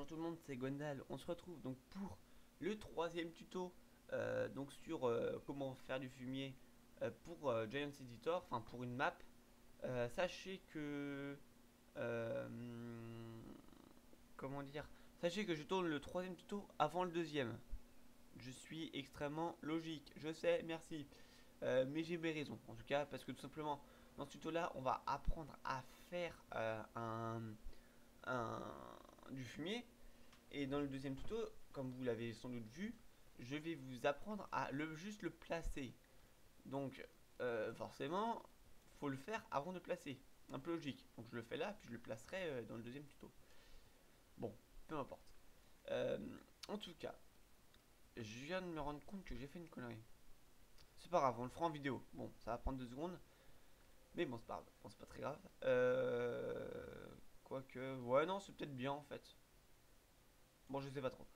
bonjour tout le monde, c'est Gwendal. On se retrouve donc pour le troisième tuto euh, donc sur euh, comment faire du fumier euh, pour Giant Editor, enfin pour une map. sachez que comment dire Sachez que je tourne le troisième tuto avant le deuxième. Je suis extrêmement logique, je sais, merci. mais j'ai mes raisons, en tout cas, parce que tout simplement, dans ce tuto-là, on va apprendre à faire un, du fumier. Et dans le deuxième tuto, comme vous l'avez sans doute vu, je vais vous apprendre à le, juste le placer. Donc, euh, forcément, faut le faire avant de placer. Un peu logique. Donc je le fais là, puis je le placerai euh, dans le deuxième tuto. Bon, peu importe. Euh, en tout cas, je viens de me rendre compte que j'ai fait une connerie. C'est pas grave, on le fera en vidéo. Bon, ça va prendre deux secondes. Mais bon, c'est pas. Bon, pas très grave. Euh, Quoique, ouais, non, c'est peut-être bien en fait. Bon, je sais pas trop.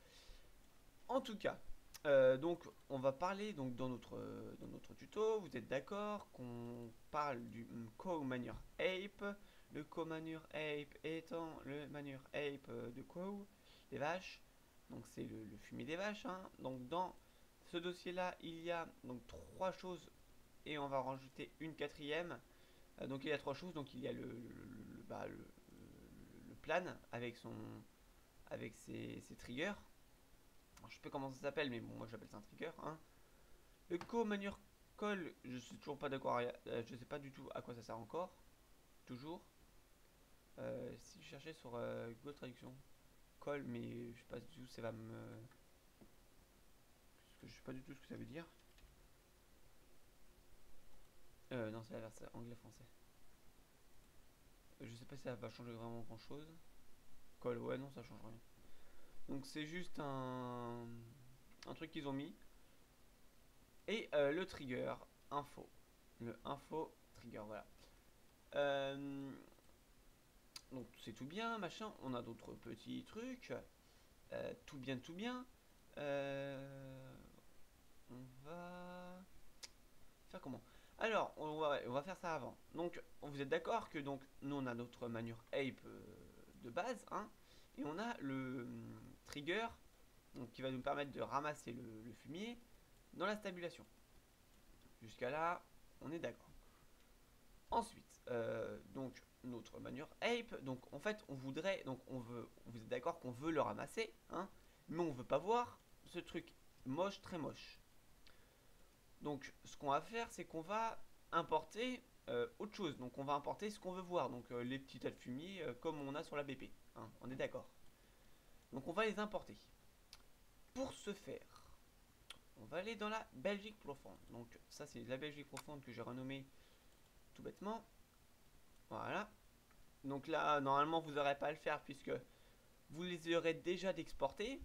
En tout cas, euh, donc on va parler donc dans notre dans notre tuto. Vous êtes d'accord qu'on parle du co-manure ape? Le co-manure ape étant le manure ape de co des vaches. Donc c'est le, fumier des vaches. Hein. Donc dans ce dossier-là, il y a donc trois choses et on va rajouter une quatrième. Euh, donc il y a trois choses. Donc il y a le, le, bah, le plane avec son avec ses, triggers. je sais pas comment ça s'appelle, mais bon, moi j'appelle ça un trigger. Hein. Le co-manure call, je suis toujours pas d'accord. Euh, je sais pas du tout à quoi ça sert encore. Toujours. Euh, si je cherchais sur euh, Google Traduction, call, mais je sais pas du tout, ça va me. je sais pas du tout ce que ça veut dire. Euh, non, c'est la version anglais-français. Je sais pas si ça va changer vraiment grand chose. Col, ouais, non, ça change rien. Donc c'est juste un, un truc qu'ils ont mis. Et euh, le trigger info. Le info trigger, voilà. Euh, donc c'est tout bien, machin. On a d'autres petits trucs. Euh, tout bien, tout bien. on va faire comment? Alors, on va, faire ça avant. Donc, vous êtes d'accord que donc nous on a notre manure ape euh, de base, hein, et on a le hum, trigger qui va nous permettre de ramasser le, fumier dans la stabulation. Jusqu'à là, on est d'accord. Ensuite, euh, donc notre manure ape, donc en fait on voudrait, donc on veut, vous êtes d'accord qu'on veut le ramasser, hein, mais on veut pas voir ce truc moche, très moche. Donc ce qu'on va faire, c'est qu'on va importer euh, autre chose. Donc on va importer ce qu'on veut voir. Donc euh, les petits tas de fumier euh, comme on a sur la BP. Hein. on est d'accord. Donc on va les importer. Pour ce faire, on va aller dans la Belgique profonde. Donc ça c'est la Belgique profonde que j'ai renommée tout bêtement. Voilà. Donc là, normalement, vous n'aurez pas à le faire puisque vous les aurez déjà d'exporter.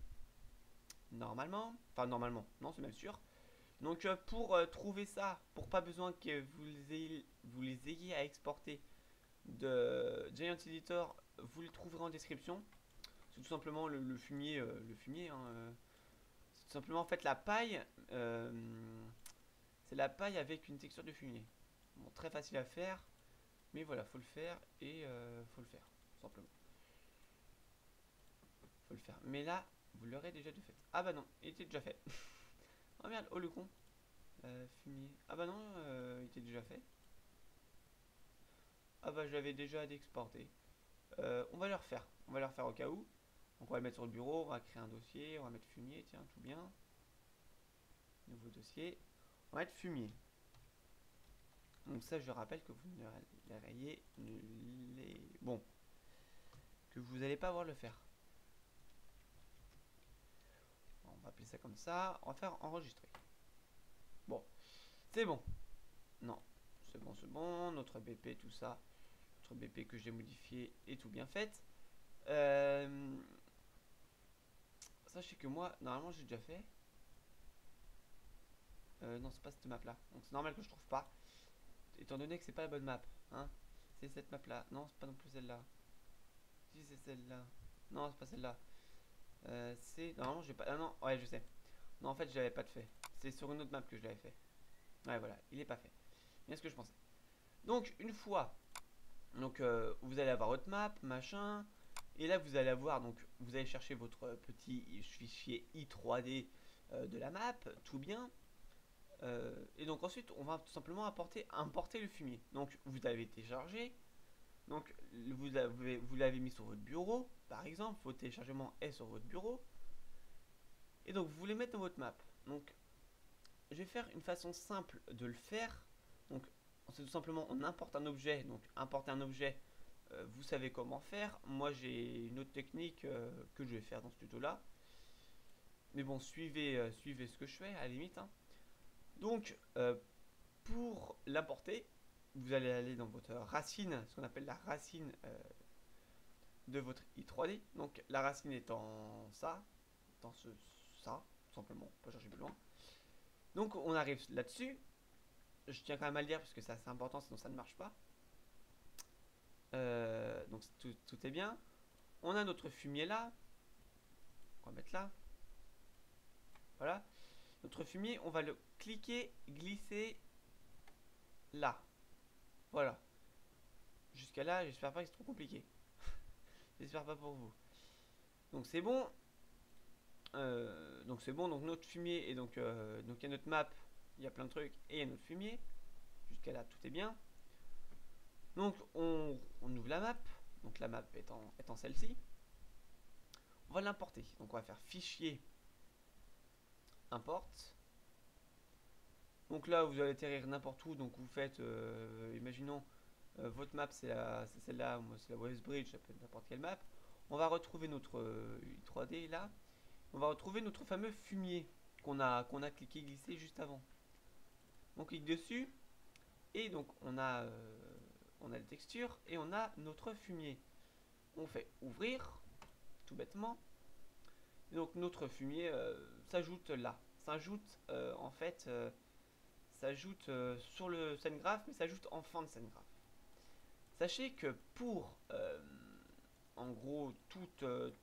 Normalement. Enfin, normalement. Non, c'est même sûr. Donc euh, pour euh, trouver ça, pour pas besoin que vous les ayez, vous les ayez à exporter de Giant Editor, vous les trouverez en description. C'est tout simplement le, fumier, euh, le fumier. Hein, c'est tout simplement en fait la paille. c'est la paille avec une texture de fumier. Bon, très facile à faire, mais voilà, faut le faire et faut le faire, simplement. Faut le faire. Mais là, vous l'aurez déjà fait. Ah bah non, il était déjà fait. Oh merde, oh le con. Euh, fumier. Ah bah non, euh, il était déjà fait. Ah bah j'avais déjà d'exporter. Euh, on va le refaire. On va le refaire au cas où. Donc on va le mettre sur le bureau, on va créer un dossier, on va mettre fumier, tiens, tout bien. Nouveau dossier. On va mettre fumier. Donc ça je rappelle que vous ne les... Bon. Que vous n'allez pas voir le faire. On va appeler ça comme ça. On va faire enregistrer. Bon, c'est bon. Non, c'est bon, c'est bon. Notre BP, tout ça. Notre BP que j'ai modifié est tout bien fait. Euh, sachez que moi, normalement, j'ai déjà fait. Euh, non, c'est pas cette map là. Donc c'est normal que je trouve pas. Étant donné que c'est pas la bonne map. Hein. C'est cette map là. Non, c'est pas non plus celle-là. Si c'est celle-là. Non, c'est pas celle-là. Euh, c'est... Normalement, j'ai pas... Ah non, ouais, je sais. Non, en fait, je l'avais pas fait. C'est sur une autre map que je l'avais fait. Ouais, voilà, il est pas fait. Bien ce que je pensais. Donc, une fois... Donc, euh, vous allez avoir votre map, machin... Et là, vous allez avoir, donc, vous allez chercher votre petit fichier i3D euh, de la map, tout bien. Et donc ensuite, on va tout simplement apporter, importer le fumier. Donc, vous avez téléchargé. Donc, vous l'avez mis sur votre bureau, par exemple. Votre téléchargement est sur votre bureau. Et donc, vous voulez mettre dans votre map. Donc, je vais faire une façon simple de le faire. Donc, c'est tout simplement, on importe un objet. Donc, importer un objet, euh, vous savez comment faire. Moi, j'ai une autre technique euh, que je vais faire dans ce tuto-là. Mais bon, suivez, euh, ce que je fais, à la limite. Hein. Donc, pour l'importer, vous allez aller dans votre racine, ce qu'on appelle la racine de votre i3D. Donc, la racine étant ça, dans ce, ça, tout simplement, pas chercher plus loin. Donc, on arrive là-dessus. Je tiens quand même à le dire parce que c'est assez important, sinon ça ne marche pas. Euh, donc tout, est bien. On a notre fumier là. On va mettre là. Voilà. Notre fumier, on va le cliquer, glisser là. Voilà. Jusqu'à là, j'espère pas que c'est trop compliqué. J'espère pas pour vous. Donc c'est bon. Euh, donc c'est bon. Donc notre fumier et donc euh, donc il y a notre map. Il y a plein de trucs et il y a notre fumier. Jusqu'à là, tout est bien. Donc on, ouvre la map, donc la map étant, étant celle-ci. On va l'importer, donc on va faire fichier import. Donc là vous allez atterrir n'importe où, donc vous faites, euh, imaginons votre map c'est celle-là, c'est la West Bridge, ça peut être n'importe quelle map. On va retrouver notre 3D euh, là. On va retrouver notre fameux fumier qu'on a, qu'on a cliqué glisser juste avant. On clique dessus et donc on a on a la texture et on a notre fumier. On fait ouvrir, tout bêtement. donc notre fumier euh, s'ajoute là. S'ajoute euh, en fait, euh, s'ajoute sur le scène graph, mais s'ajoute en fin de scène graph. Sachez que pour en gros tout,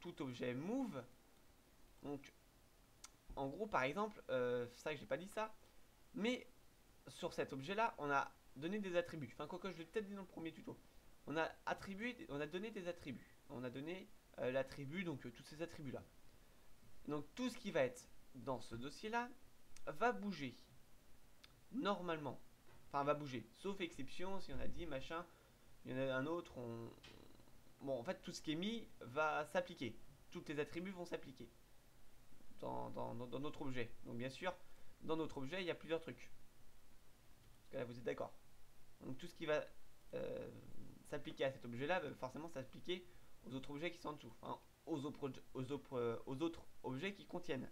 tout objet move, donc en gros par exemple, c'est ça que j'ai pas dit ça, mais sur cet objet là, on a donner des attributs. Enfin, quoi que je l'ai peut-être dit dans le premier tuto. On a attribué, on a donné des attributs. On a donné euh, l'attribut, donc euh, tous ces attributs-là. Donc tout ce qui va être dans ce dossier-là va bouger. Normalement. Enfin, va bouger. Sauf exception, si on a dit machin, il y en a un autre, on... Bon, en fait, tout ce qui est mis va s'appliquer. Tous les attributs vont s'appliquer dans, notre objet. Donc bien sûr, dans notre objet, il y a plusieurs trucs. Parce que là, vous êtes d'accord. Donc tout ce qui va euh, s'appliquer à cet objet-là va forcément s'appliquer aux autres objets qui sont en dessous, euh, aux autres objets qui contiennent.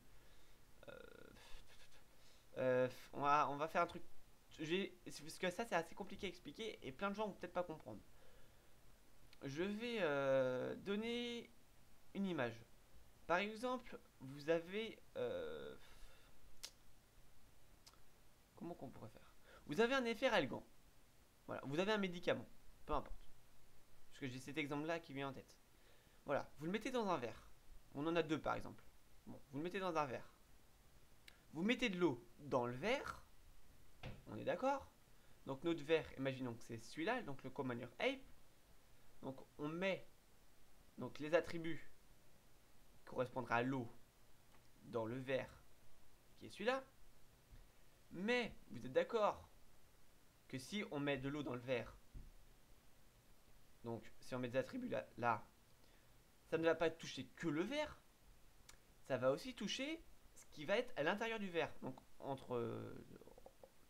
Euh, on va faire un truc. Parce que ça, c'est assez compliqué à expliquer et plein de gens vont peut-être pas comprendre. Je vais donner une image. Par exemple, vous avez. comment qu'on pourrait faire? Vous avez un effet railgant. Voilà, vous avez un médicament, peu importe. Parce que j'ai cet exemple-là qui vient en tête. Voilà, vous le mettez dans un verre. On en a deux par exemple. Bon, vous le mettez dans un verre. Vous mettez de l'eau dans le verre. On est d'accord? Donc notre verre, imaginons que c'est celui-là, donc le Commander Ape. Donc on met donc les attributs qui correspondraient à l'eau dans le verre qui est celui-là. Mais vous êtes d'accord si on met de l'eau dans le verre, donc si on met des attributs là, là, ça ne va pas toucher que le verre, ça va aussi toucher ce qui va être à l'intérieur du verre. Donc entre euh,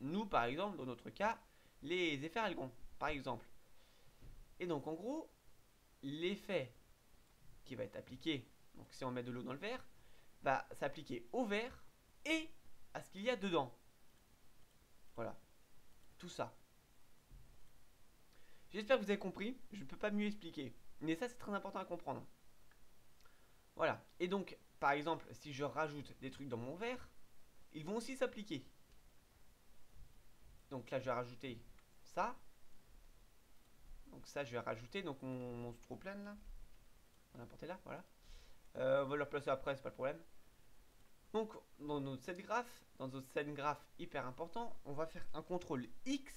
nous par exemple, dans notre cas, les effets algons par exemple. Et donc en gros, l'effet qui va être appliqué, donc si on met de l'eau dans le verre, va s'appliquer au verre et à ce qu'il y a dedans. Voilà ça. J'espère que vous avez compris, je ne peux pas mieux expliquer. Mais ça c'est très important à comprendre. Voilà, et donc par exemple si je rajoute des trucs dans mon verre, ils vont aussi s'appliquer. Donc là je vais rajouter ça. Donc ça je vais rajouter donc mon, mon trop plein là. On va porter là, voilà. Euh, on va le replacer après, c'est pas le problème. Donc, dans notre set graph, dans notre set graph hyper important, on va faire un contrôle X,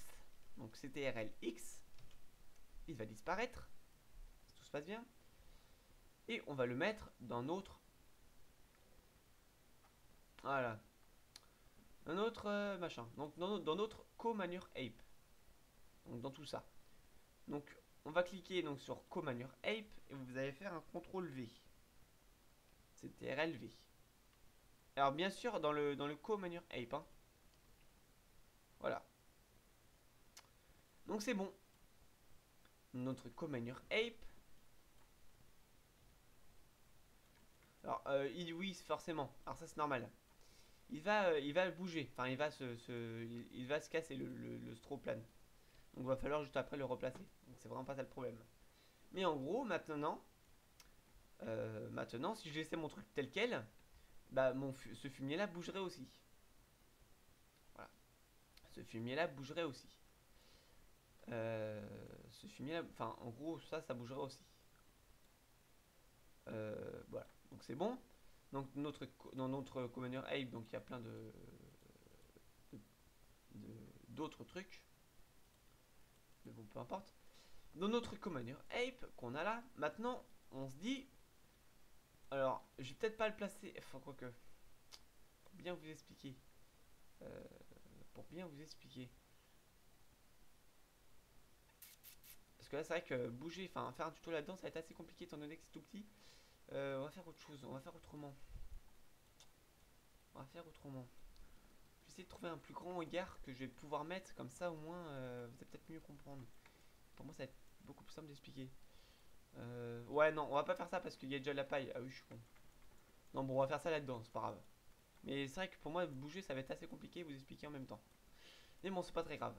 donc CTRL X, il va disparaître, tout se passe bien. Et on va le mettre dans notre... Voilà. Un autre euh, machin. Donc dans, notre co-manure ape. Donc dans tout ça. Donc on va cliquer donc sur co-manure ape et vous allez faire un CTRL V. CTRL V. Alors bien sûr dans le dans le co-manure ape. Hein. Voilà. Donc c'est bon. Notre co-manure ape. Alors euh, il, oui forcément. Alors ça c'est normal il va, euh, il va bouger. Enfin, il va se, il, va se casser le, le, le stroplan. Donc, il va falloir juste après le replacer. Donc, c'est vraiment pas ça le problème. Mais en gros, maintenant, euh, maintenant, si je laissais mon truc tel quel, bah, mon, ce fumier-là bougerait aussi. Voilà. Ce fumier-là bougerait aussi. Euh, ce fumier-là, enfin, en gros, ça, ça bougerait aussi. voilà. Donc, c'est bon. Donc notre, dans notre commander ape, donc il y a plein de d'autres trucs. Mais bon, peu importe. Dans notre commander ape qu'on a là, maintenant on se dit. Alors, je vais peut-être pas le placer. Enfin, quoi que. Pour bien vous expliquer. Euh, pour bien vous expliquer. Parce que là, c'est vrai que bouger, enfin, faire un tuto là-dedans, ça va être assez compliqué étant donné que c'est tout petit. Euh, on va faire autre chose, on va faire autrement. On va faire autrement. Je vais essayer de trouver un plus grand regard que je vais pouvoir mettre, comme ça au moins euh, vous allez peut-être mieux comprendre. Pour moi ça va être beaucoup plus simple d'expliquer. Euh, ouais non, on va pas faire ça parce qu'il y a déjà la paille. Ah oui je suis con. Non bon on va faire ça là-dedans, c'est pas grave. Mais c'est vrai que pour moi bouger ça va être assez compliqué vous expliquer en même temps. Mais bon c'est pas très grave.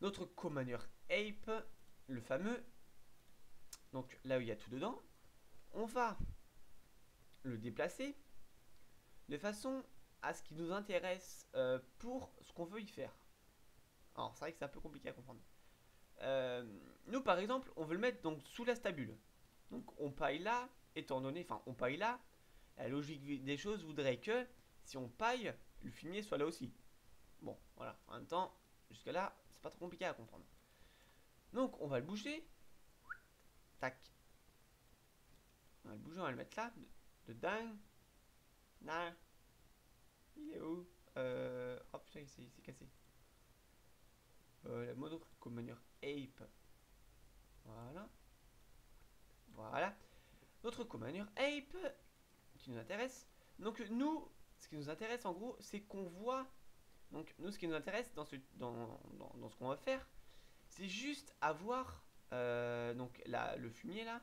Notre co-manure ape, le fameux, donc là où il y a tout dedans, on va le déplacer de façon à ce qui nous intéresse euh, pour ce qu'on veut y faire. Alors c'est vrai que c'est un peu compliqué à comprendre. Euh, nous par exemple, on veut le mettre donc sous la stabule. Donc on paille là, étant donné, enfin on paille là, la logique des choses voudrait que si on paille, le fumier soit là aussi. Bon, voilà. En même temps, jusque là, c'est pas trop compliqué à comprendre. Donc on va le bouger Tac. On va le bouger, on va le mettre là. De, dingue. Là. Il est où? Euh... Oh putain, il s'est cassé. Euh, la comme manière ape. Voilà. Voilà. Notre commandeur ape qui nous intéresse. Donc nous, ce qui nous intéresse en gros, c'est qu'on voit. Donc nous, ce qui nous intéresse dans ce, dans, dans, dans ce qu'on va faire, c'est juste avoir euh, donc là, le fumier là,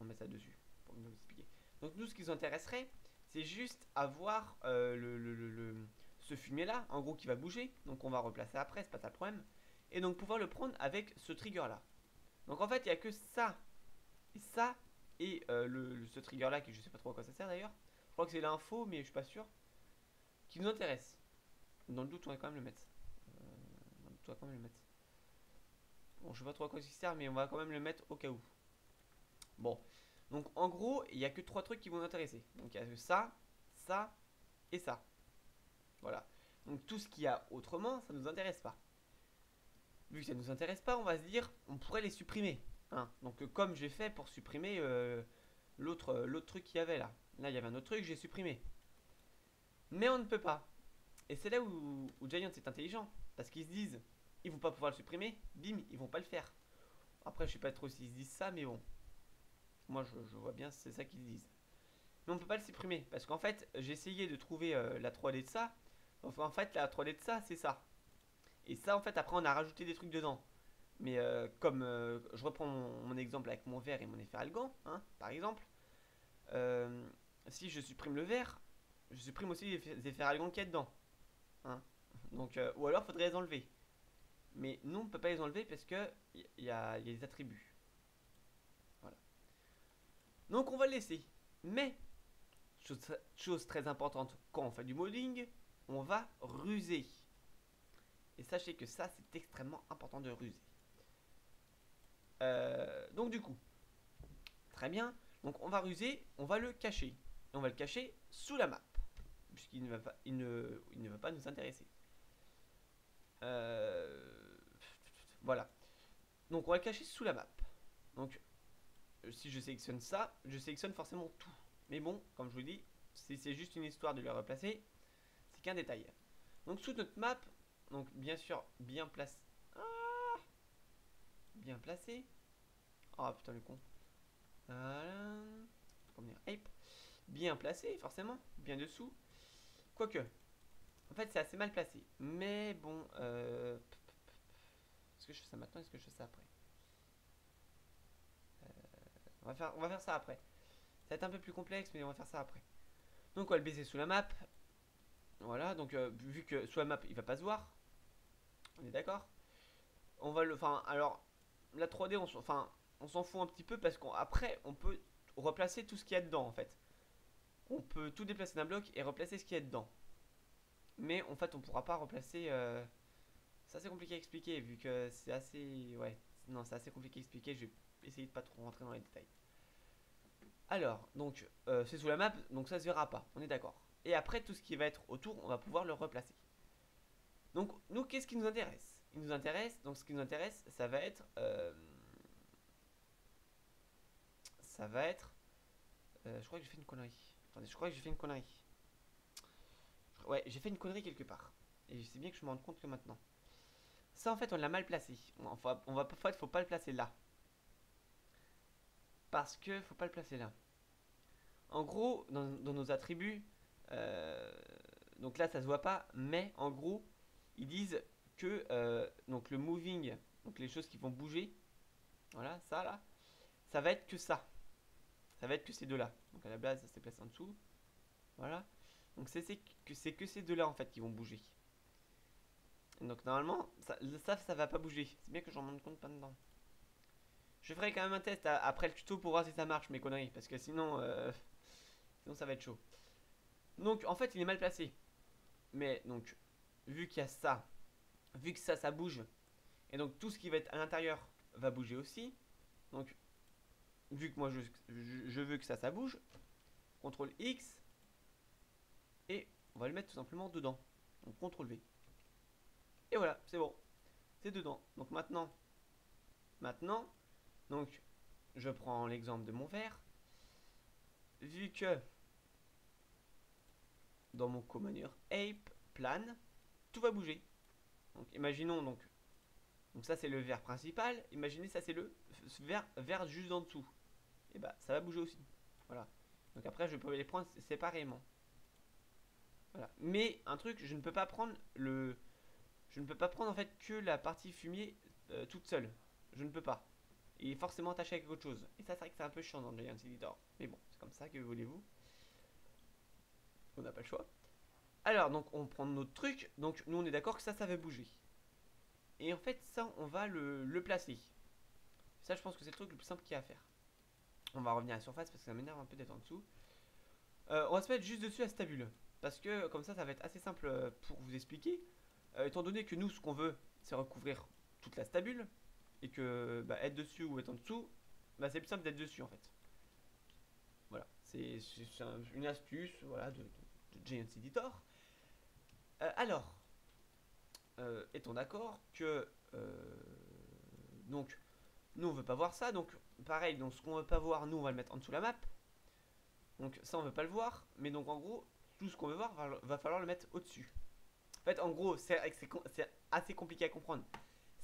on met ça dessus pour expliquer. Donc nous, ce qui nous intéresserait, c'est juste avoir euh, le, ce fumier là, en gros qui va bouger. Donc on va replacer après, c'est pas ça le problème. Et donc pouvoir le prendre avec ce trigger là. Donc en fait, il n'y a que ça ça et euh, le, ce trigger là qui je sais pas trop à quoi ça sert d'ailleurs. Je crois que c'est l'info, mais je suis pas sûr. Qui nous intéresse. Dans le doute, on va quand même le mettre. dans le doute, on va quand même le mettre. Bon, je sais pas trop à quoi ça sert, mais on va quand même le mettre au cas où. Bon. Donc, en gros, il n'y a que trois trucs qui vont intéresser. Donc, il y a ça, ça et ça. Voilà. Donc, tout ce qu'il y a autrement, ça ne nous intéresse pas. Vu que ça ne nous intéresse pas, on va se dire, on pourrait les supprimer. Hein. Donc, comme j'ai fait pour supprimer euh, l'autre l'autre truc qu'il y avait là. Là, il y avait un autre truc, j'ai supprimé. Mais on ne peut pas. Et c'est là où, où Giant est intelligent. Parce qu'ils se disent, ils vont pas pouvoir le supprimer, bim, ils vont pas le faire. Après, je sais pas trop s'ils se disent ça, mais bon. Moi, je, vois bien, c'est ça qu'ils disent. Mais on peut pas le supprimer, parce qu'en fait, j'ai essayé de trouver euh, la 3D de ça. En fait, la 3D de ça, c'est ça. Et ça, en fait, après, on a rajouté des trucs dedans. Mais euh, comme euh, je reprends mon, exemple avec mon verre et mon effet algan, hein, par exemple, si je supprime le verre, je supprime aussi les effets algans qu'il y a dedans. Hein. Donc, ou alors, faudrait les enlever. Mais nous, on ne peut pas les enlever parce qu'il y, y, a les attributs. Voilà. Donc, on va le laisser. Mais, chose, très importante, quand on fait du modeling, on va ruser. Et sachez que ça, c'est extrêmement important de ruser. Euh, donc, du coup, très bien. Donc, on va ruser, on va le cacher. Et on va le cacher sous la map. Puisqu'il ne, va pas, ne va pas nous intéresser. Euh, voilà. Donc on va le cacher sous la map. Donc, euh, si je sélectionne ça, je sélectionne forcément tout. Mais bon, comme je vous dis, si c'est juste une histoire de le replacer, c'est qu'un détail. Donc, sous notre map, donc bien sûr, bien placé. Ah bien placé. Oh putain, le con. Voilà. Bien placé, forcément. Bien dessous. Quoique. En fait, c'est assez mal placé. Mais bon. Euh... Que je fais ça maintenant Est-ce que je fais ça après euh, on, va faire, on va faire ça après. Ça va être un peu plus complexe, mais on va faire ça après. Donc, on va le baisser sous la map. Voilà, donc euh, vu que sous la map, il va pas se voir. On est d'accord? On va le... Enfin, alors, la 3D, on, enfin, on s'en fout un petit peu parce qu'après, on peut replacer tout ce qu'il y a dedans, en fait. On peut tout déplacer d'un bloc et replacer ce qu'il y a dedans. Mais en fait, on pourra pas replacer... Euh... C'est assez compliqué à expliquer vu que c'est assez... Ouais, non, c'est assez compliqué à expliquer. Je vais essayer de pas trop rentrer dans les détails. Alors, donc, euh, c'est sous la map, donc ça se verra pas. On est d'accord. Et après, tout ce qui va être autour, on va pouvoir le replacer. Donc, nous, qu'est-ce qui nous intéresse? Il nous intéresse, donc ce qui nous intéresse, ça va être... Euh, ça va être... Euh, je crois que j'ai fait une connerie. Attendez, je crois que j'ai fait une connerie. Ouais, j'ai fait une connerie quelque part. Et je sais bien que je me rends compte que maintenant. Ça, en fait, on l'a mal placé. On va, en fait, faut pas le placer là. Parce que faut pas le placer là. En gros, dans, nos attributs, euh, donc là, ça se voit pas, mais en gros, ils disent que euh, le moving, donc les choses qui vont bouger, voilà, ça là, ça va être que ça ça va être que ces deux-là. Donc à la base, ça s'est placé en dessous. Voilà. Donc c'est que, que ces deux-là en fait qui vont bouger. Donc normalement, ça, ça, ça va pas bouger. C'est bien que j'en rende compte pas dedans. Je ferai quand même un test après le tuto pour voir si ça marche mes conneries. Parce que sinon, euh, sinon ça va être chaud. Donc en fait il est mal placé. Mais donc, vu qu'il y a ça, vu que ça, ça bouge. Et donc tout ce qui va être à l'intérieur va bouger aussi. Donc vu que moi je, je, veux que ça, ça bouge, CTRL X, et on va le mettre tout simplement dedans. Donc CTRL V. Et voilà, c'est bon. C'est dedans. Donc maintenant, maintenant, donc je prends l'exemple de mon verre. Vu que dans mon commander ape plane, tout va bouger. Donc imaginons donc, donc ça c'est le verre principal. Imaginez ça c'est le verre, verre juste en dessous et eh bah ça va bouger aussi. Voilà. Donc après je peux les prendre séparément. Voilà. Mais un truc, je ne peux pas prendre le. Je ne peux pas prendre en fait que la partie fumier euh, toute seule. Je ne peux pas. Il est forcément attaché avec autre chose. Et ça c'est vrai que c'est un peu chiant dans le Giant Editor. Mais bon, c'est comme ça que voulez-vous. On n'a pas le choix. Alors donc on prend notre truc. Donc nous on est d'accord que ça ça va bouger. Et en fait ça on va le, placer. Ça je pense que c'est le truc le plus simple qu'il y a à faire. On va revenir à la surface parce que ça m'énerve un peu d'être en dessous. Euh, on va se mettre juste dessus à stabule. Parce que comme ça, ça va être assez simple euh, pour vous expliquer. Euh, étant donné que nous, ce qu'on veut, c'est recouvrir toute la stabule. Et que bah, être dessus ou être en dessous, bah, c'est plus simple d'être dessus en fait. Voilà, c'est une astuce voilà, de, de, Giant Editor. alors, est-on d'accord que... donc, nous, on veut pas voir ça. Donc, pareil, donc ce qu'on veut pas voir, nous, on va le mettre en dessous de la map. Donc, ça, on veut pas le voir. Mais donc, en gros, tout ce qu'on veut voir, va, falloir le mettre au-dessus. En fait, en gros, c'est assez compliqué à comprendre.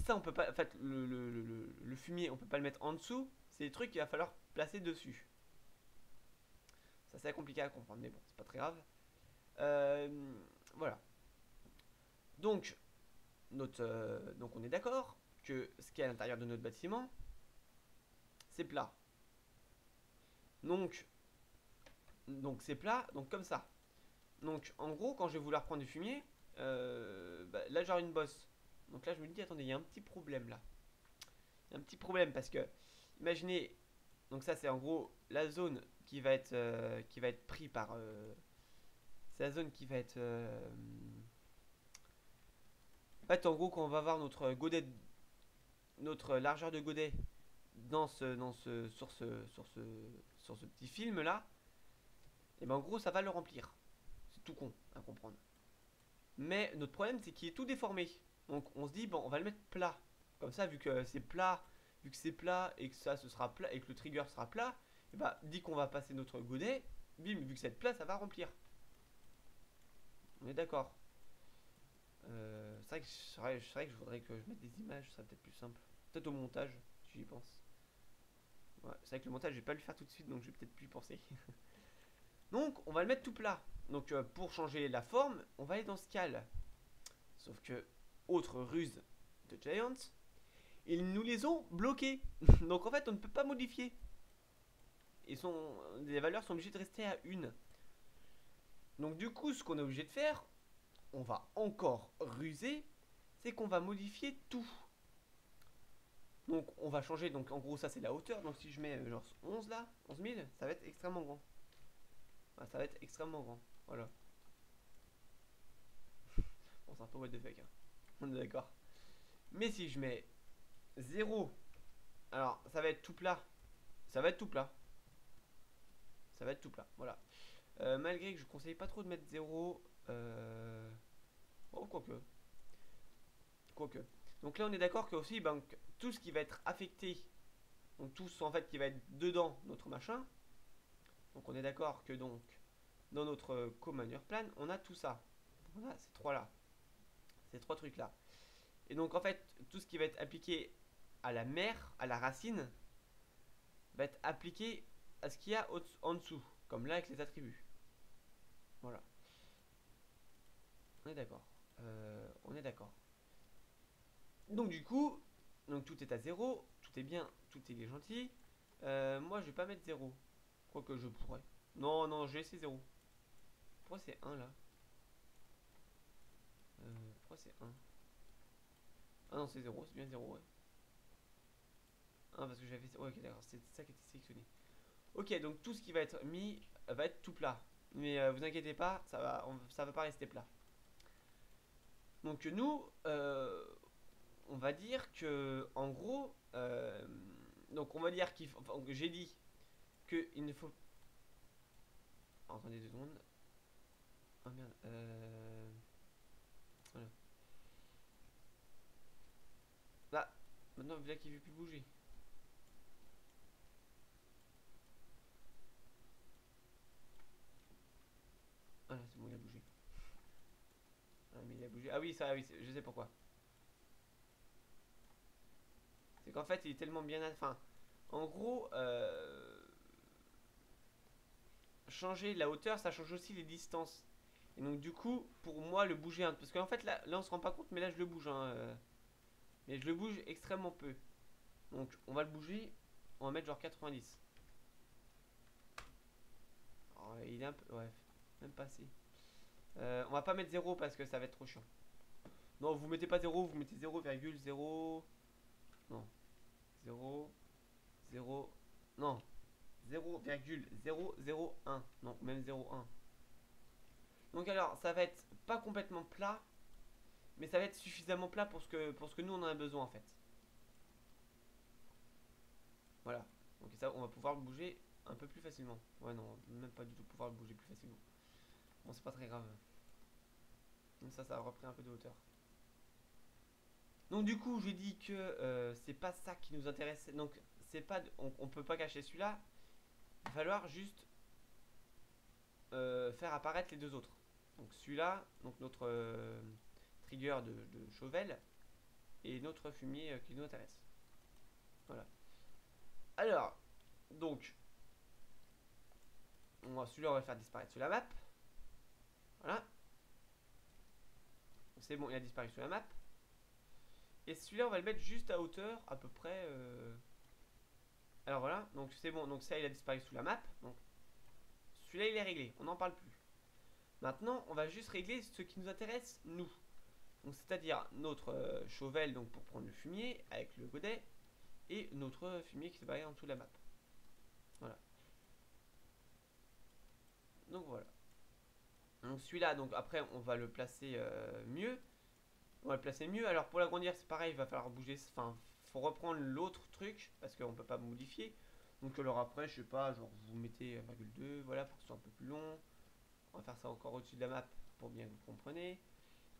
Ça, on peut pas. En fait, le, fumier, on peut pas le mettre en dessous. C'est des trucs qu'il va falloir placer dessus. Ça, c'est compliqué à comprendre, mais bon, c'est pas très grave. Euh, voilà. Donc, notre, euh, donc, on est d'accord que ce qui est à l'intérieur de notre bâtiment, c'est plat. Donc, donc c'est plat, donc comme ça. Donc en gros, quand je vais vouloir prendre du fumier, euh, bah, là j'aurai une bosse. Donc là je me dis, attendez, il y a un petit problème là. Un petit problème parce que, imaginez, donc ça c'est en gros la zone qui va être, euh, qui va être pris par... Euh, c'est la zone qui va être... en fait, en gros, quand on va voir notre godet, notre largeur de godet dans ce, dans ce, sur, ce, sur, ce, sur ce petit film là, et ben en gros ça va le remplir. C'est tout con à comprendre. Mais notre problème c'est qu'il est tout déformé. Donc on se dit bon on va le mettre plat. Comme ça vu que c'est plat, vu que c'est plat et que ça ce sera plat et que le trigger sera plat, et bah dès qu'on va passer notre godet, bim, vu que c'est plat, ça va remplir. On est d'accord. Euh, c'est vrai, que je voudrais que je mette des images, ça serait peut-être plus simple. Peut-être au montage, j'y pense. c'est vrai que le montage, je vais pas le faire tout de suite, donc je vais peut-être plus y penser. donc, on va le mettre tout plat. Donc, euh, pour changer la forme, on va aller dans Scale. Sauf que, autre ruse de Giants, ils nous les ont bloqués. donc, en fait, on ne peut pas modifier. Et sont, les valeurs sont obligées de rester à une. Donc, du coup, ce qu'on est obligé de faire, on va encore ruser, c'est qu'on va modifier tout. Donc on va changer, donc en gros ça c'est la hauteur, donc si je mets euh, genre 11 là, 11 000, ça va être extrêmement grand. ça va être extrêmement grand, voilà. bon c'est un what the hein. on est d'accord. Mais si je mets 0, alors ça va être tout plat, ça va être tout plat. Ça va être tout plat, voilà. Euh, malgré que je conseille pas trop de mettre 0, euh... Oh, quoique. Quoique. Donc là, on est d'accord que aussi, ben, tout ce qui va être affecté, donc tout ce en fait qui va être dedans notre machin, donc on est d'accord que donc, dans notre co-manager plan, on a tout ça. On a ces trois-là. Ces trois trucs-là. Et donc, en fait, tout ce qui va être appliqué à la mer, à la racine, va être appliqué à ce qu'il y a en dessous, comme là avec les attributs. Voilà. On est d'accord. Euh, on est d'accord. Donc du coup, donc tout est à 0, tout est bien, tout est gentil. Euh, moi je vais pas mettre 0. Quoique je pourrais. Non, non, vais laisser 0. Pourquoi c'est 1 là euh, Pourquoi c'est 1 Ah non, c'est 0, c'est bien 0, ouais. 1 parce que j'avais... Ouais, ok, d'accord, c'est ça qui était sélectionné. Ok, donc tout ce qui va être mis va être tout plat. Mais vous inquiétez pas, ça va, ça va pas rester plat. Donc nous, euh, on va dire que, en gros, euh, donc on va dire qu'il enfin, j'ai dit qu'il ne faut... Attendez deux secondes. Oh merde. Euh, voilà. Là, maintenant, là qu'il ne veut plus bouger. Ah là, c'est bon, il a bougé. Ah, mais il a bougé. Ah oui, ça, oui, je sais pourquoi. C'est qu'en fait, il est tellement bien... Enfin, en gros, euh, changer la hauteur, ça change aussi les distances. Et donc, du coup, pour moi, le bouger... Parce qu'en fait, là, là, on se rend pas compte, mais là, je le bouge. Hein, euh. mais je le bouge extrêmement peu. Donc, on va le bouger. On va mettre genre 90. il est un peu... Ouais, même pas assez. Euh, on va pas mettre 0 parce que ça va être trop chiant. Non, vous mettez pas 0, vous mettez 0,0. Non. 0, 0. Non. 0,001. Non, même 0,1. Donc alors, ça va être pas complètement plat. Mais ça va être suffisamment plat pour ce que, pour ce que nous on en a besoin en fait. Voilà. Donc ça, on va pouvoir le bouger un peu plus facilement. Ouais, non, même pas du tout pouvoir le bouger plus facilement. Bon, c'est pas très grave. Comme ça, ça a repris un peu de hauteur. Donc du coup, je dis que euh, c'est pas ça qui nous intéresse. Donc c'est pas, on, peut pas cacher celui-là. Il va falloir juste euh, faire apparaître les deux autres. Donc celui-là, donc notre euh, trigger de, Chauvel et notre fumier qui nous intéresse. Voilà. Alors, donc, celui-là, on va le faire disparaître sur la map. Voilà. C'est bon, il a disparu sur la map. Et celui-là, on va le mettre juste à hauteur, à peu près. Euh, alors voilà, donc c'est bon. Donc ça, il a disparu sous la map. Donc celui-là, il est réglé. On n'en parle plus. Maintenant, on va juste régler ce qui nous intéresse, nous. Donc c'est-à-dire notre euh, chauvel, donc pour prendre le fumier avec le godet, et notre fumier qui se barre en dessous de la map. Voilà. Donc voilà. Donc celui-là, donc après on va le placer euh, mieux. On va le placer mieux. Alors pour l'agrandir c'est pareil, il va falloir bouger. Enfin, faut reprendre l'autre truc parce qu'on peut pas modifier. Donc alors après, je sais pas, genre vous mettez 1,2, voilà, pour que ce soit un peu plus long. On va faire ça encore au-dessus de la map pour bien que vous compreniez.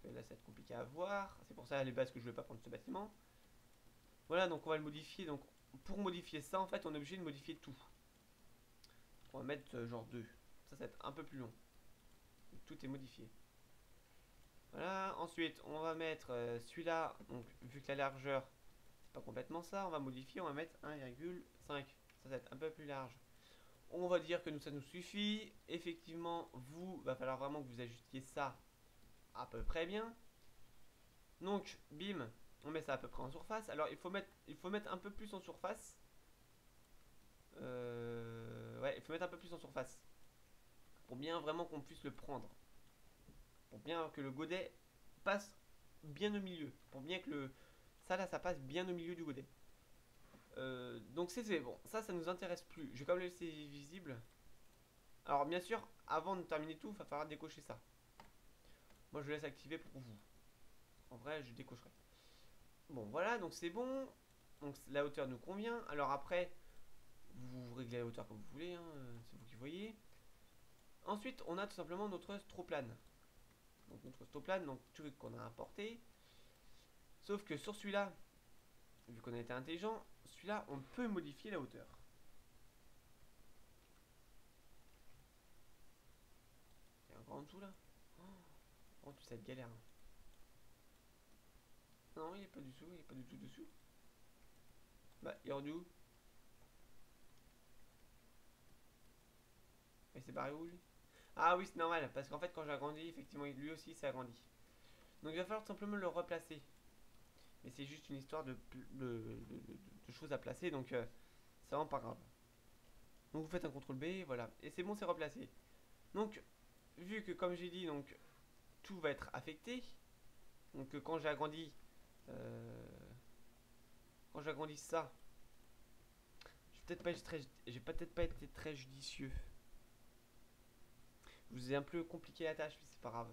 Que là, ça va être compliqué à voir. C'est pour ça à les bases que je vais pas prendre ce bâtiment. Voilà, donc on va le modifier. Donc pour modifier ça, en fait, on est obligé de modifier tout. On va mettre euh, genre 2. Ça, ça va être un peu plus long. Tout est modifié. Voilà, ensuite, on va mettre euh, celui-là, donc vu que la largeur, c'est pas complètement ça, on va modifier, on va mettre 1,5. Ça va être un peu plus large. On va dire que ça nous suffit. Effectivement, vous, va falloir vraiment que vous ajustiez ça à peu près bien. Donc, bim, on met ça à peu près en surface. Alors, il faut mettre, il faut mettre un peu plus en surface. Euh, ouais, il faut mettre un peu plus en surface. Pour bien vraiment qu'on puisse le prendre. Pour bien que le godet passe bien au milieu. Pour bien que le... Ça là, ça passe bien au milieu du godet. Euh, donc c'est bon. Ça, ça nous intéresse plus. Je vais quand même laisser visible. Alors bien sûr, avant de terminer tout, il va falloir décocher ça. Moi, je laisse activer pour vous. En vrai, je décocherai. Bon, voilà, donc c'est bon. Donc la hauteur nous convient. Alors après, vous réglez la hauteur comme vous voulez. Hein, c'est vous qui voyez. Ensuite, on a tout simplement notre stroplane. Donc notre stroplane, donc truc qu'on a importé. Sauf que sur celui-là, vu qu'on a été intelligent, celui-là, on peut modifier la hauteur. Il y a encore en dessous là Oh, toute cette galère. Hein. Non, il est pas du tout, il est pas du tout dessus. Bah, il est rendu où? Et c'est barré où lui Ah oui, c'est normal, parce qu'en fait, quand j'ai agrandi, effectivement, lui aussi s'est agrandi. Donc il va falloir simplement le replacer. Mais c'est juste une histoire de, choses à placer, donc euh, c'est vraiment pas grave. Donc vous faites un CTRL B, voilà. Et c'est bon, c'est replacé. Donc, vu que comme j'ai dit, donc tout va être affecté. Donc quand euh, quand j'agrandis ça, je peut-être pas très, j'ai peut-être pas été très judicieux. Je vous ai un peu compliqué la tâche, mais c'est pas grave.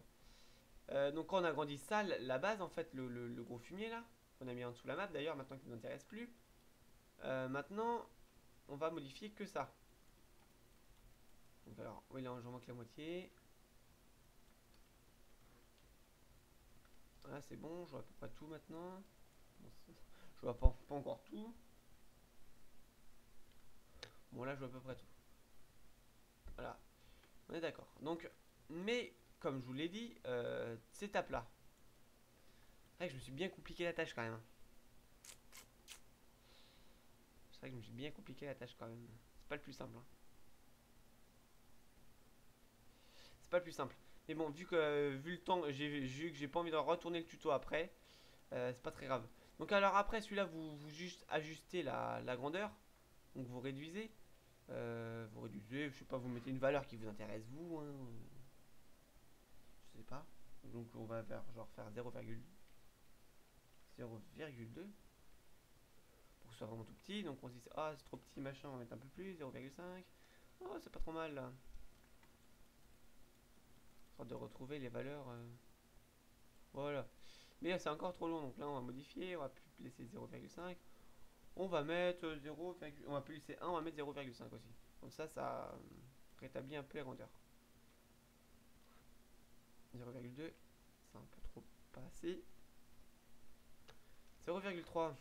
Euh, donc quand on agrandit ça, la base en fait, le, gros fumier là, qu'on a mis en dessous la map d'ailleurs, maintenant qu'il ne nous intéresse plus. Euh, maintenant, on va modifier que ça. Donc alors, oui là, j'en manque la moitié. Voilà, c'est bon, je vois près tout maintenant. Je vois pas, encore tout. Bon, là, je vois à peu près tout. Voilà. On est d'accord. Donc, mais, comme je vous l'ai dit, euh, c'est étape là. Vrai que je me suis bien compliqué la tâche quand même. C'est vrai que je me suis bien compliqué la tâche quand même. C'est pas le plus simple. Hein. C'est pas le plus simple. Mais bon, vu que vu le temps, j'ai vu que j'ai pas envie de retourner le tuto après, euh, c'est pas très grave. Donc alors après celui-là, vous, vous juste ajustez la, grandeur. Donc vous réduisez. Euh, vous réduisez, je sais pas, vous mettez une valeur qui vous intéresse vous. Hein. Je sais pas. Donc on va faire genre faire 0,2 0,2 pour que ce soit vraiment tout petit. Donc on se dit ah c'est trop petit machin, on va mettre un peu plus 0,5. Oh c'est pas trop mal là de retrouver les valeurs. Euh, voilà. Mais c'est encore trop long, donc là on va modifier, on va plus laisser 0,5. On va mettre 0, on va plus laisser 1, on va mettre 0,5 aussi. Comme ça, ça euh, rétablit un peu la grandeur. 0,2, c'est un peu trop passé. 0,3.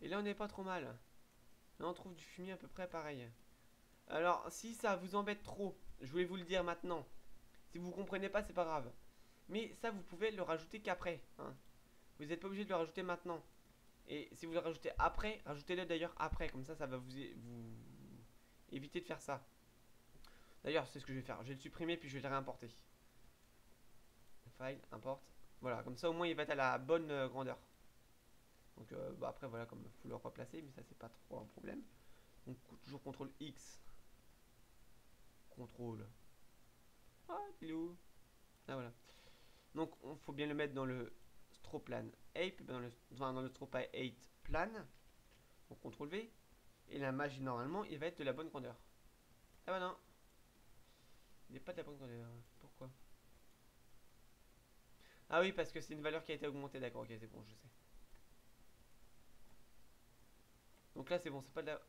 Et là on n'est pas trop mal. Là on trouve du fumier à peu près pareil. Alors si ça vous embête trop, je voulais vous le dire maintenant. Si vous comprenez pas, c'est pas grave. Mais ça, vous pouvez le rajouter qu'après. Hein. Vous n'êtes pas obligé de le rajouter maintenant. Et si vous le rajoutez après, rajoutez-le d'ailleurs après. Comme ça, ça va vous, vous éviter de faire ça. D'ailleurs, c'est ce que je vais faire. Je vais le supprimer puis je vais le réimporter. File, importe. Voilà, comme ça au moins il va être à la bonne euh, grandeur. Donc euh, bah, après voilà, comme il faut le replacer, mais ça c'est pas trop un problème. Donc toujours CTRL X. CTRL ah, il est où? Ah, voilà. Donc, il faut bien le mettre dans le Stroplan Ape, dans le, enfin, dans le Stropa 8 plan. Donc, CTRL V. Et la magie, normalement, il va être de la bonne grandeur. Ah bah non. Il n'est pas de la bonne grandeur. Pourquoi? Ah oui, parce que c'est une valeur qui a été augmentée. D'accord, ok, c'est bon, je sais. Donc là, c'est bon, c'est pas de la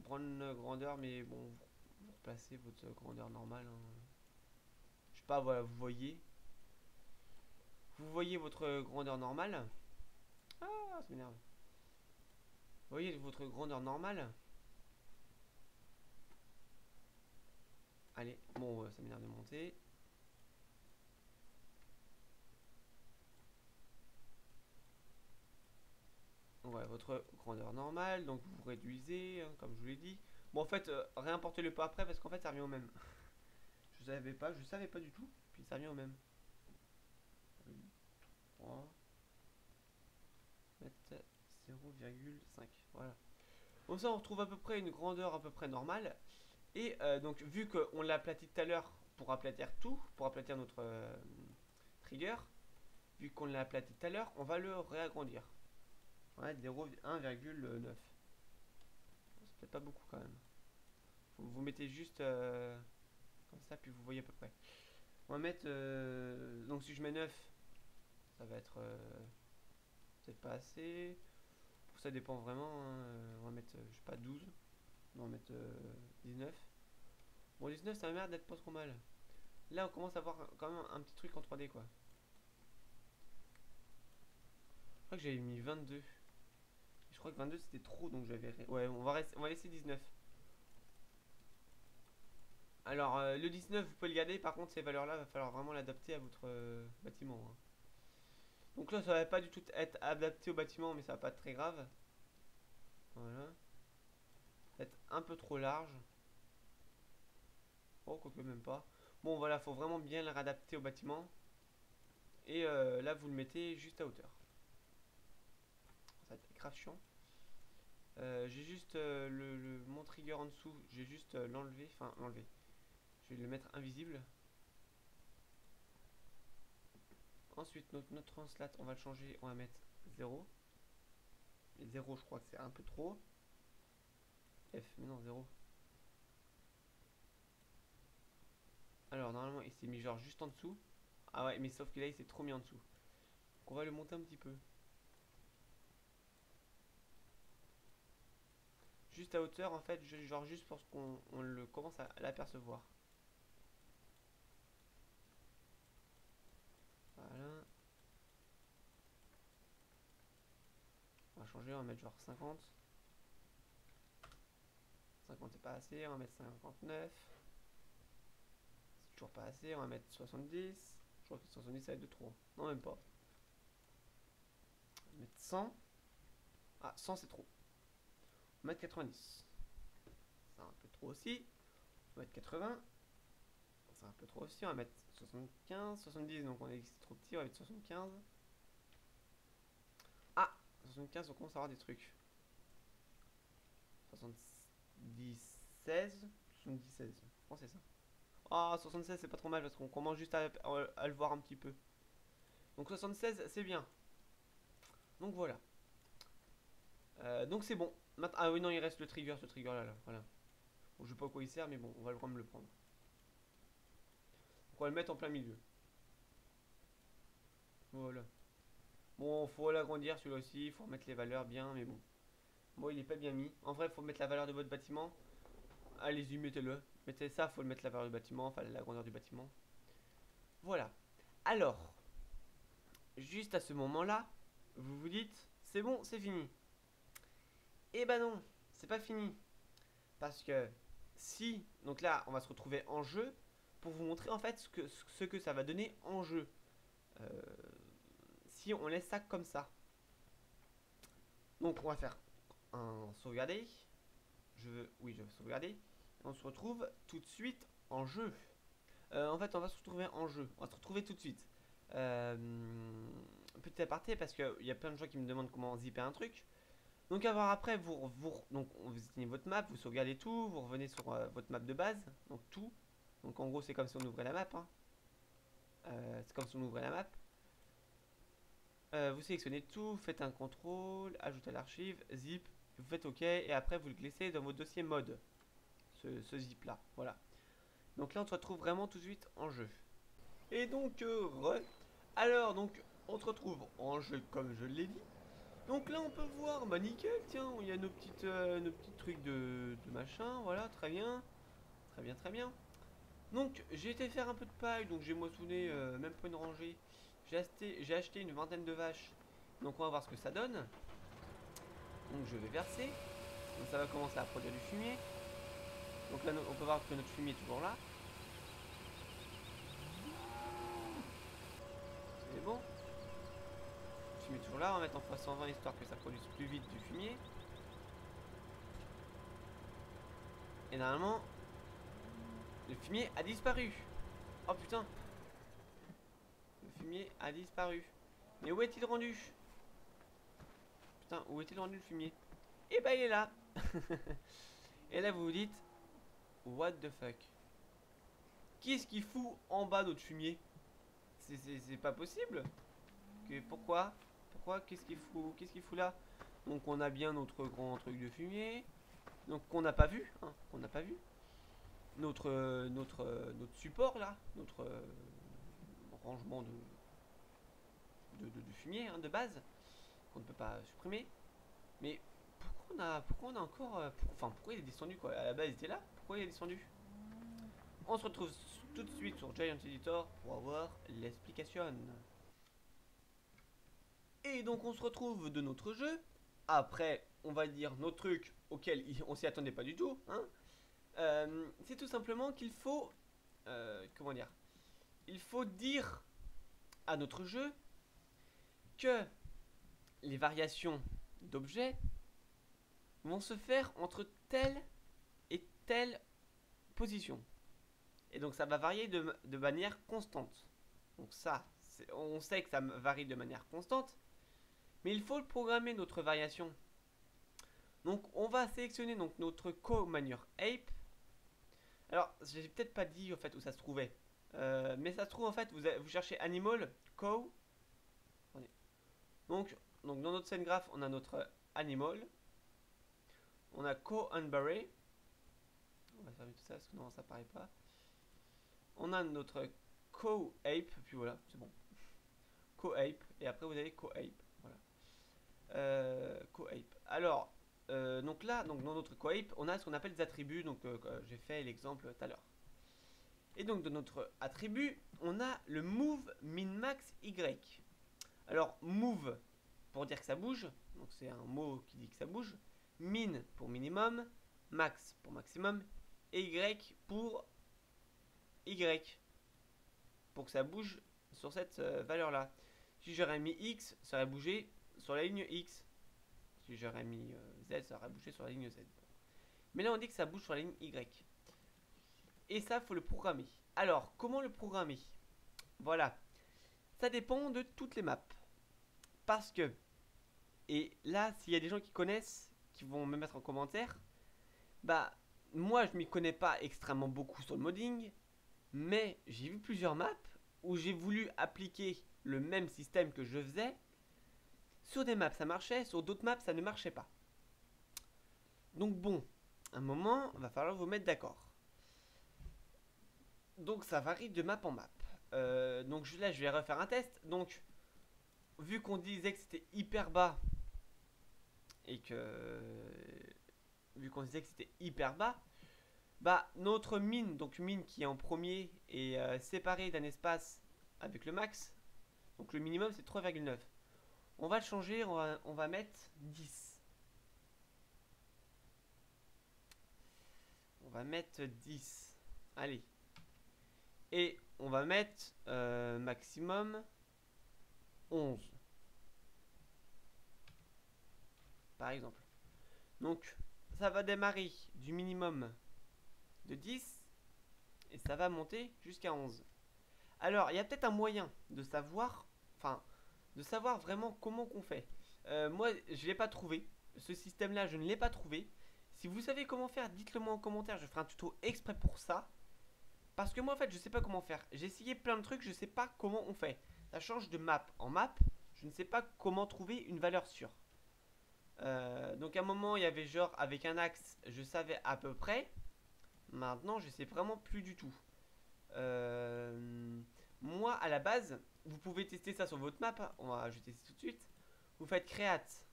bonne grandeur, mais bon, vous replacez votre grandeur normale. Hein voilà, vous voyez. Vous voyez votre grandeur normale. Ah, ça m'énerve. voyez votre grandeur normale. Allez, bon, ça m'énerve de monter. Votre grandeur normale, donc vous réduisez, hein, comme je vous l'ai dit. Bon, en fait, euh, réimportez-le pas après, parce qu'en fait, ça revient au même. je savais pas, je savais pas du tout, puis ça revient au même. 3, mettre 0,5, voilà. Bon, ça, on retrouve à peu près une grandeur à peu près normale. Et euh, donc, vu qu'on l'a aplati tout à l'heure pour aplatir tout, pour aplatir notre euh, trigger, vu qu'on l'a aplati tout à l'heure, on va le réagrandir. Ouais, 1,9. C'est peut-être pas beaucoup quand même. Vous, mettez juste euh, comme ça, puis vous voyez à peu près. On va mettre... Euh, donc si je mets 9, ça va être peut-être pas assez. Ça dépend vraiment. Hein. On va mettre, je sais pas, 12. On va mettre 19. Bon, 19, ça l'air d'être pas trop mal. Là, on commence à voir quand même un petit truc en 3D, quoi. Je crois que j'avais mis 22. Je crois que 22 c'était trop donc j'avais. Ouais, on va, on va laisser 19. Alors, euh, le 19, vous pouvez le garder. Par contre, ces valeurs-là, va falloir vraiment l'adapter à votre euh, bâtiment. Hein. Donc là, ça va pas du tout être adapté au bâtiment, mais ça va pas être très grave. Voilà. Être un peu trop large. Oh, quoique même pas. Bon, voilà, faut vraiment bien le réadapter au bâtiment. Et euh, là, vous le mettez juste à hauteur. Ça va être grave chiant. Euh, j'ai juste euh, le, mon trigger en dessous, j'ai juste l'enlever, enfin l'enlever. Je vais le mettre invisible. Ensuite, notre, notre translate, on va le changer, on va mettre 0. Et 0, je crois que c'est un peu trop. F, mais non, 0. Alors, normalement, il s'est mis genre juste en dessous. Ah ouais, mais sauf que là, il s'est trop mis en dessous. Donc, on va le monter un petit peu. Juste à hauteur, en fait, genre juste pour qu'on on le commence à l'apercevoir. Voilà. On va changer, on va mettre genre 50. 50 c'est pas assez, on va mettre 59. C'est toujours pas assez, on va mettre 70. Je crois que 70 ça va être de trop. Non même pas. On va mettre 100. Ah 100 c'est trop. On va mettre 90. C'est un peu trop aussi. On va mettre 80. C'est un peu trop aussi, on va mettre 75, 70, donc on est trop petit, on va mettre 75. Ah 75, on commence à avoir des trucs. 70 16 76. Je c'est ça. Ah, 76, c'est pas trop mal parce qu'on commence juste à, le voir un petit peu. Donc 76, c'est bien. Donc voilà. Euh, donc c'est bon. Ah oui, non, il reste le trigger, ce trigger là. là. Voilà. Je sais pas à quoi il sert, mais bon, on va quand même le prendre. on va le mettre en plein milieu. Voilà. Bon, faut l'agrandir celui-là aussi. Faut remettre les valeurs bien, mais bon. Bon, il est pas bien mis. En vrai, faut mettre la valeur de votre bâtiment. Allez-y, mettez-le. Mettez ça, faut le mettre la valeur du bâtiment, enfin la grandeur du bâtiment. Voilà. Alors, juste à ce moment-là, vous vous dites, c'est bon, c'est fini. Eh ben non, c'est pas fini. Parce que si, donc là, on va se retrouver en jeu pour vous montrer en fait ce que, ce que ça va donner en jeu. Euh, si on laisse ça comme ça. Donc on va faire un sauvegarder. Je veux, oui, je veux sauvegarder. On se retrouve tout de suite en jeu. Euh, en fait, on va se retrouver en jeu. On va se retrouver tout de suite. Euh, petit aparté, parce qu'il y a plein de gens qui me demandent comment zipper un truc. Donc, avoir après, vous, vous, donc, vous éteignez votre map, vous sauvegardez tout, vous revenez sur euh, votre map de base, donc tout. Donc, en gros, c'est comme si on ouvrait la map. Hein. c'est comme si on ouvrait la map. vous sélectionnez tout, faites un contrôle, ajoutez l'archive, zip, vous faites OK, et après, vous le glissez dans votre dossier mode ce, zip là. Voilà. Donc là, on se retrouve vraiment tout de suite en jeu. Et donc, euh, alors, donc, on se retrouve en jeu comme je l'ai dit. Donc là, on peut voir, bah nickel, tiens, il y a nos, petites, euh, petits trucs de, machin, voilà, très bien. Très bien, très bien. Donc, j'ai été faire un peu de paille, donc j'ai moissonné euh, même pas une rangée. J'ai acheté, acheté une vingtaine de vaches, donc on va voir ce que ça donne. Donc je vais verser. Donc ça va commencer à produire du fumier. Donc là on peut voir que notre fumier est toujours là. C'est bon. Toujours là. On va mettre en x120 histoire que ça produise plus vite du fumier. Et normalement, le fumier a disparu. Oh putain. Le fumier a disparu. Mais où est-il rendu? Putain, où est-il rendu le fumier? Eh ben il est là Et là vous vous dites What the fuck? Qu'est-ce qu'il fout en bas notre fumier? C'est pas possible que, Pourquoi? Pourquoi Qu'est-ce qu'il fout Qu'est-ce qu'il fout là? Donc on a bien notre grand truc de fumier Donc qu'on n'a pas vu hein, Qu'on n'a pas vu. Notre, notre, notre support là, notre euh, rangement de, de, fumier hein, de base, qu'on ne peut pas supprimer. Mais pourquoi on a, pourquoi on a encore... Euh, enfin, pourquoi il est descendu quoi? À la base il était là, pourquoi il est descendu? On se retrouve tout de suite sur Giant Editor pour avoir l'explication. Et donc on se retrouve de notre jeu. Après, on va dire nos trucs auxquels on s'y attendait pas du tout. Hein euh, c'est tout simplement qu'il faut... Euh, comment dire Il faut dire à notre jeu que les variations d'objets vont se faire entre telle et telle position. Et donc ça va varier de, de manière constante. Donc ça, on sait que ça varie de manière constante. Mais il faut programmer notre variation. Donc on va sélectionner donc notre co-manure ape alors, j'ai peut-être pas dit en fait où ça se trouvait. Euh, mais ça se trouve en fait, vous, cherchez Animal, Co. Donc, donc dans notre scène graph, on a notre Animal. On a Co Unbury. On va fermer tout ça parce que non, ça paraît pas. On a notre Co Ape, puis voilà, c'est bon. Co Ape, et après vous avez Co Euh, co Ape. Alors, euh, donc là, donc dans notre coape, on a ce qu'on appelle des attributs. Donc euh, j'ai fait l'exemple tout à l'heure. Et donc dans notre attribut, on a le move min max y. Alors move pour dire que ça bouge, donc c'est un mot qui dit que ça bouge. Min pour minimum, max pour maximum, et y pour y pour que ça bouge sur cette euh, valeur là. Si j'aurais mis x, ça aurait bougé sur la ligne x. Si j'aurais mis euh, Z, ça aurait bougé sur la ligne Z. Mais là, on dit que ça bouge sur la ligne Y. Et ça, faut le programmer. Alors, comment le programmer? Voilà. Ça dépend de toutes les maps. Parce que, et là, s'il y a des gens qui connaissent, qui vont me mettre en commentaire, bah, moi, je m'y connais pas extrêmement beaucoup sur le modding, mais j'ai vu plusieurs maps où j'ai voulu appliquer le même système que je faisais, sur des maps, ça marchait, sur d'autres maps, ça ne marchait pas. Donc bon, un moment, va falloir vous mettre d'accord. Donc ça varie de map en map. Euh, donc là, je vais refaire un test. Donc, vu qu'on disait que c'était hyper bas, et que... Vu qu'on disait que c'était hyper bas, bah notre mine, donc mine qui est en premier, est euh, séparée d'un espace avec le max. Donc le minimum c'est 3,9. On va le changer, on va, mettre 10. On va mettre 10. Allez. Et on va mettre euh, maximum 11. Par exemple. Donc, ça va démarrer du minimum de 10 et ça va monter jusqu'à 11. Alors, il y a peut-être un moyen de savoir, enfin, de savoir vraiment comment qu'on fait. Euh, moi, je l'ai pas trouvé. Ce système-là, je ne l'ai pas trouvé. Si vous savez comment faire, dites-le moi en commentaire. Je ferai un tuto exprès pour ça. Parce que moi, en fait, je sais pas comment faire. J'ai essayé plein de trucs, je sais pas comment on fait. Ça change de map en map. Je ne sais pas comment trouver une valeur sûre. Euh, donc à un moment, il y avait genre avec un axe, je savais à peu près. Maintenant, je sais vraiment plus du tout. Euh, moi, à la base, vous pouvez tester ça sur votre map. Hein. On va, vais tester tout de suite. Vous faites create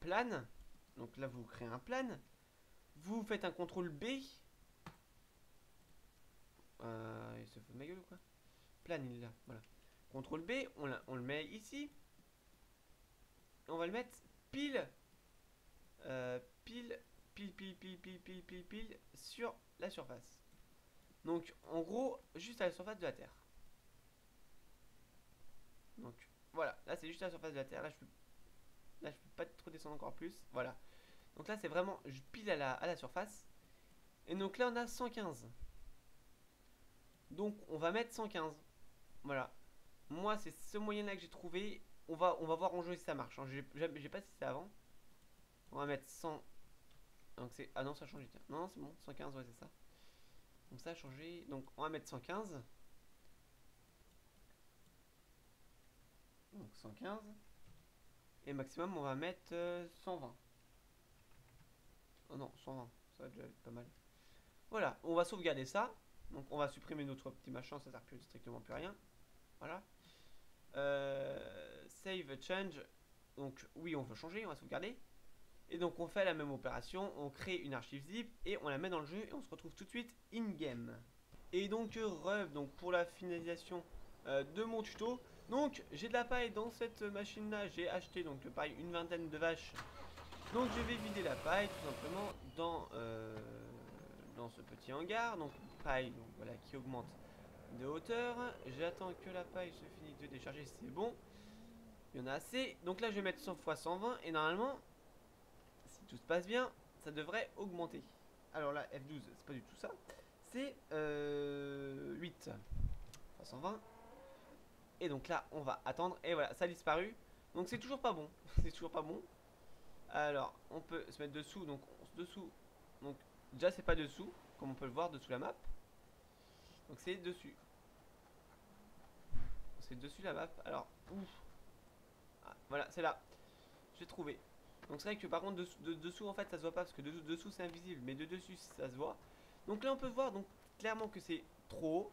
plan. Donc là, vous créez un plan. Vous faites un contrôle B. Euh, il se fout de ma gueule ou quoi? Plan, il là. Voilà. CTRL B, on, on le met ici. On va le mettre pile euh, pile, pile, pile, pile, pile, pile, pile, pile sur la surface. Donc en gros, juste à la surface de la Terre. Donc voilà, là c'est juste à la surface de la Terre. Là je peux, là, je peux pas trop descendre encore plus. Voilà. Donc là c'est vraiment, je pile à la, à la surface. Et donc là on a 115. Donc on va mettre 115. Voilà. Moi c'est ce moyen là que j'ai trouvé. On va, on va voir en jeu si ça marche. Hein. J'ai pas testé avant. On va mettre 100. Donc c'est. Ah non, ça a changé. Non, c'est bon. 115, ouais, c'est ça. Donc ça a changé. Donc on va mettre 115. Donc 115. Et maximum, on va mettre 120. Euh, oh non, 120. Ça va déjà être pas mal. Voilà, on va sauvegarder ça. Donc on va supprimer notre petit machin, ça sert plus strictement plus rien. Voilà. Euh, save change. Donc oui, on veut changer, on va sauvegarder. Et donc on fait la même opération, on crée une archive zip et on la met dans le jeu et on se retrouve tout de suite in-game. Et donc Rev, donc pour la finalisation euh, de mon tuto, donc j'ai de la paille dans cette machine là, j'ai acheté donc pareil une vingtaine de vaches. Donc je vais vider la paille tout simplement dans, euh, dans ce petit hangar, donc paille donc voilà qui augmente de hauteur. J'attends que la paille se finisse de décharger, c'est bon. Il y en a assez. Donc là je vais mettre 100 x 120 et normalement tout se passe bien, ça devrait augmenter. Alors là, F12, c'est pas du tout ça. C'est euh, 8. 320. Et donc là, on va attendre. Et voilà, ça a disparu. Donc c'est toujours pas bon. c'est toujours pas bon. Alors, on peut se mettre dessous. Donc, dessous. Donc, déjà, c'est pas dessous. Comme on peut le voir dessous la map. Donc, c'est dessus. C'est dessus la map. Alors, ouf. Ah, voilà, c'est là. J'ai trouvé. Donc c'est vrai que par contre de, dessous en fait ça se voit pas parce que de, dessous c'est invisible mais de dessus ça se voit. Donc là on peut voir donc clairement que c'est trop haut.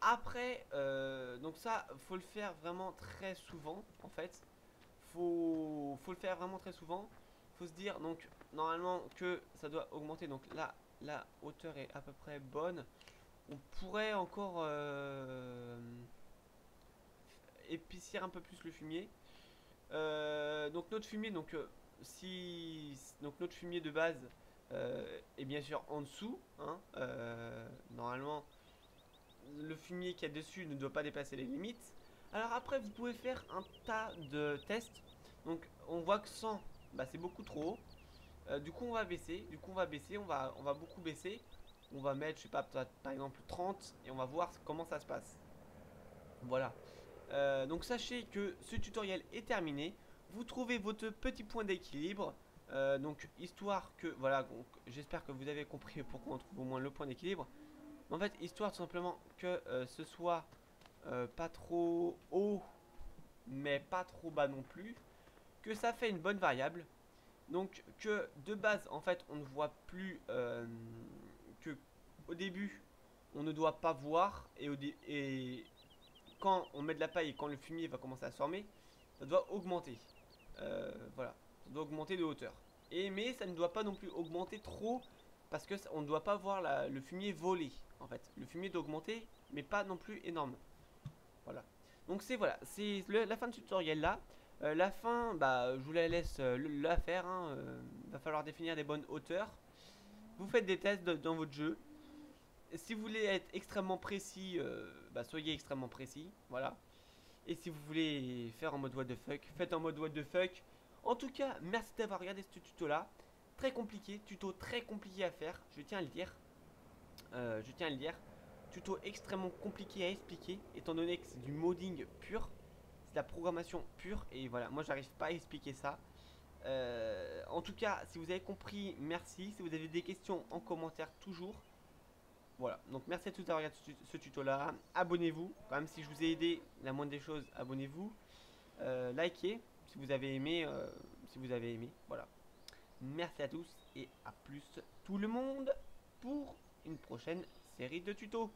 Après euh, donc ça faut le faire vraiment très souvent en fait. Faut, faut le faire vraiment très souvent. Faut se dire donc normalement que ça doit augmenter donc là la hauteur est à peu près bonne. On pourrait encore euh, épicier un peu plus le fumier. Euh, donc notre fumier, donc si donc notre fumier de base est bien sûr en dessous. Hein, normalement, le fumier qui est dessus ne doit pas dépasser les limites. Alors après, vous pouvez faire un tas de tests. Donc on voit que 100, bah, c'est beaucoup trop haut. du coup, on va baisser. Du coup, on va baisser. On va, on va beaucoup baisser. On va mettre, je sais pas, par exemple 30 et on va voir comment ça se passe. Voilà. Euh, donc sachez que ce tutoriel est terminé. Vous trouvez votre petit point d'équilibre. Euh, donc histoire que, voilà, j'espère que vous avez compris pourquoi on trouve au moins le point d'équilibre. En fait, histoire tout simplement que euh, ce soit pas trop haut, mais pas trop bas non plus. Que ça fait une bonne variable. Donc que de base, en fait, on ne voit plus que au début, on ne doit pas voir et, quand on met de la paille et quand le fumier va commencer à se former, ça doit augmenter. Euh, voilà, ça doit augmenter de hauteur. Et mais ça ne doit pas non plus augmenter trop parce que on ne doit pas voir le fumier voler en fait. Le fumier doit augmenter mais pas non plus énorme. Voilà. Donc c'est voilà, c'est la fin de tutoriel là. Euh, la fin, bah, je vous la laisse euh, la faire. Hein, va falloir définir des bonnes hauteurs. Vous faites des tests dans votre jeu si vous voulez être extrêmement précis, euh, bah, soyez extrêmement précis, voilà. Et si vous voulez faire en mode what the fuck, faites en mode what the fuck. En tout cas, merci d'avoir regardé ce tuto là. Très compliqué, tuto très compliqué à faire, je tiens à le dire. Euh, je tiens à le dire. Tuto extrêmement compliqué à expliquer, étant donné que c'est du modding pur. C'est de la programmation pure, et voilà, moi j'arrive pas à expliquer ça. Euh, en tout cas, si vous avez compris, merci. Si vous avez des questions en commentaire, toujours. Voilà, donc merci à tous d'avoir regardé ce tuto là. Abonnez-vous, même si je vous ai aidé, la moindre des choses, abonnez-vous. Euh, likez si vous avez aimé, si vous avez aimé, voilà. Merci à tous et à plus tout le monde pour une prochaine série de tutos.